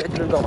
别去了